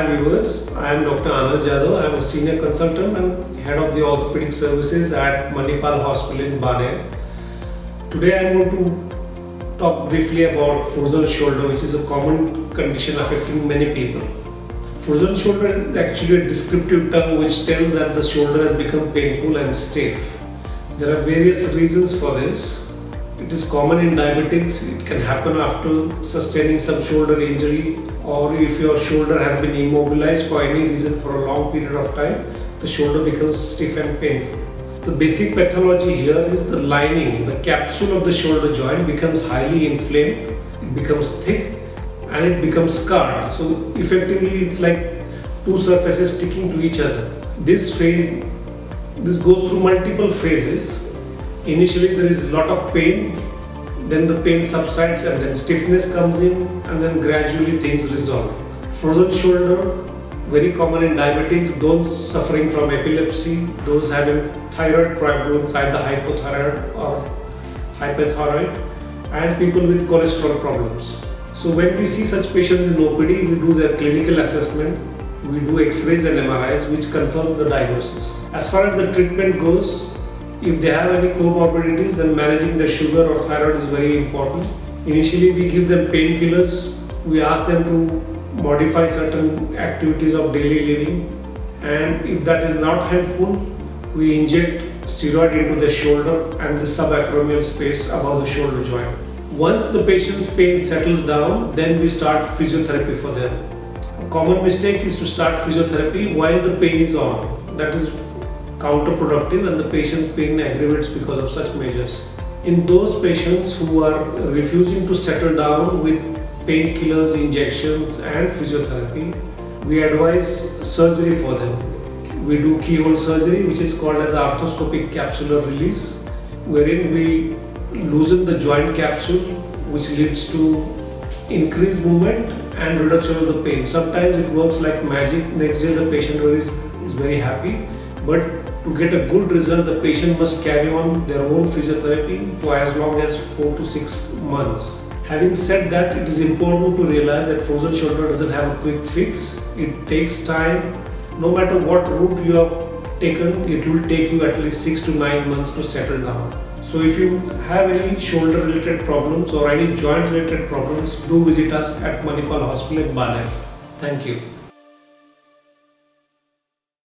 I am Dr. Anand Jadhav. I am a senior consultant and head of the orthopedic services at Manipal Hospital in Baner. Today I am going to talk briefly about frozen shoulder, which is a common condition affecting many people. Frozen shoulder is actually a descriptive term which tells that the shoulder has become painful and stiff. There are various reasons for this. It is common in diabetics. It can happen after sustaining some shoulder injury or if your shoulder has been immobilized for any reason for a long period of time, the shoulder becomes stiff and painful. The basic pathology here is the lining, the capsule of the shoulder joint becomes highly inflamed, it becomes thick and it becomes scarred. So effectively it's like two surfaces sticking to each other. This phase, this goes through multiple phases Initially there is a lot of pain, then the pain subsides and then stiffness comes in and then gradually things resolve. Frozen shoulder, very common in diabetics, those suffering from epilepsy, those having thyroid problems, either hypothyroid or hyperthyroid, and people with cholesterol problems. So when we see such patients in OPD, we do their clinical assessment, we do x-rays and MRIs which confirms the diagnosis. As far as the treatment goes, if they have any comorbidities, then managing the sugar or thyroid is very important. Initially, we give them painkillers. We ask them to modify certain activities of daily living. And if that is not helpful, we inject steroid into the shoulder and the subacromial space above the shoulder joint. Once the patient's pain settles down, then we start physiotherapy for them. A common mistake is to start physiotherapy while the pain is on. That is counterproductive and the patient pain aggravates because of such measures. In those patients who are refusing to settle down with painkillers, injections and physiotherapy, we advise surgery for them. We do keyhole surgery which is called as arthroscopic capsular release wherein we loosen the joint capsule which leads to increased movement and reduction of the pain. Sometimes it works like magic. Next day the patient is, is very happy but to get a good result, the patient must carry on their own physiotherapy for as long as 4 to 6 months. Having said that, it is important to realize that frozen shoulder doesn't have a quick fix. It takes time. No matter what route you have taken, it will take you at least 6 to 9 months to settle down. So if you have any shoulder related problems or any joint related problems, do visit us at Manipal Hospital in. Thank you.